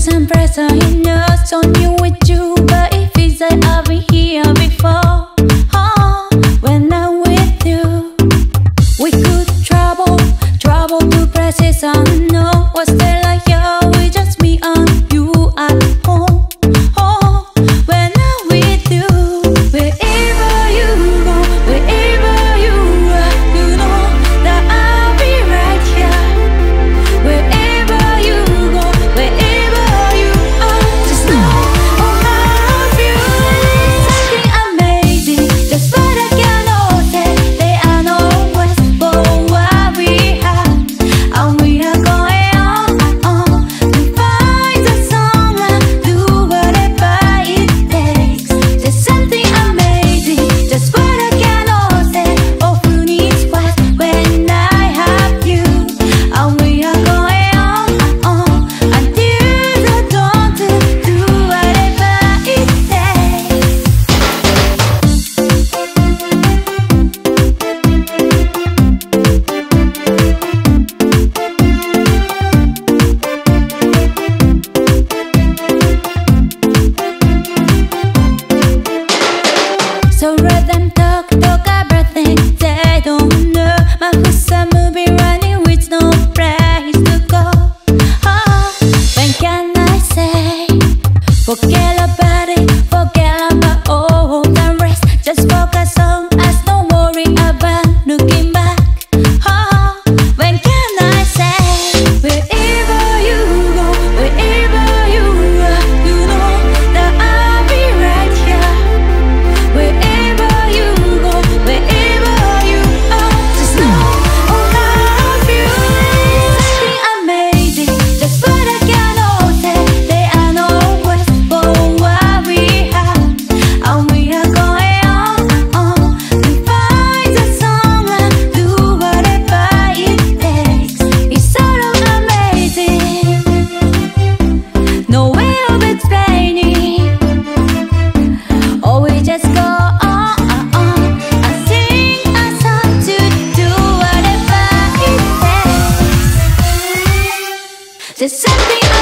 some pressure in us on you with you, but if it's that I've been here before. Oh, when I'm with you, we could to. No, what's the So rather than There's something